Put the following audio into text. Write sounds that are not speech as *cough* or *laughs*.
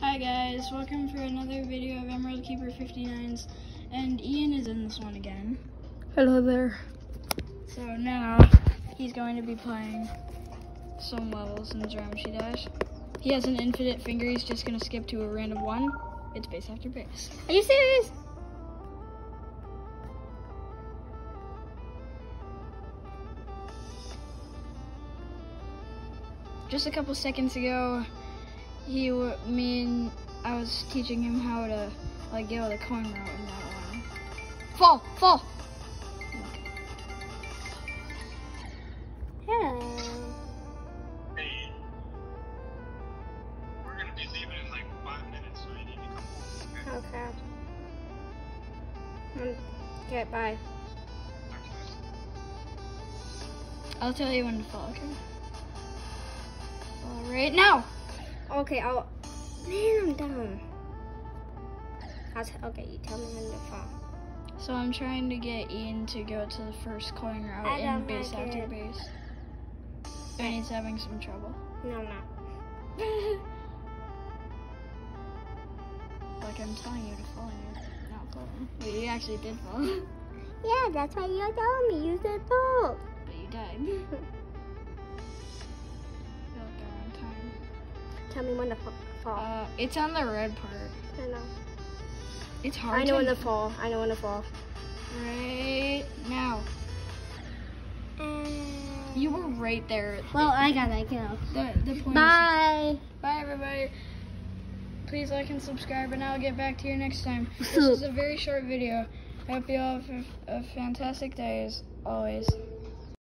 Hi guys, welcome for another video of Emerald Keeper 59s, and Ian is in this one again. Hello there. So now he's going to be playing some levels in Geometry Dash. He has an infinite finger, he's just going to skip to a random one. It's base after base. Are you serious? Just a couple seconds ago, he, w- me and I was teaching him how to like go the coin route in that one. Fall, fall. Hello. Hey, we're gonna be leaving in like five minutes, so you need to come home. Okay. Um, Okay, bye. I'll tell you when to fall. Okay. All right now. Okay, I'll. Man, I'm dumb. Okay, you tell me when to fall. So I'm trying to get Ian to go to the first coin route I in base like after it. base. And he's having some trouble. No, I'm not. *laughs* Like I'm telling you to fall and you're not falling. But you actually did fall. *laughs* yeah, that's why you're telling me. You said fall. but you died. *laughs* Tell me when to fall. Uh, it's on the red part. I know. It's hard I know to when to fall. I know when to fall. right now. You were right there. Well, I got that kill. The the point. is- Bye. Bye, everybody. Please like and subscribe, and I'll get back to you next time. *laughs* This is a very short video. I hope you all have a, a fantastic day as always.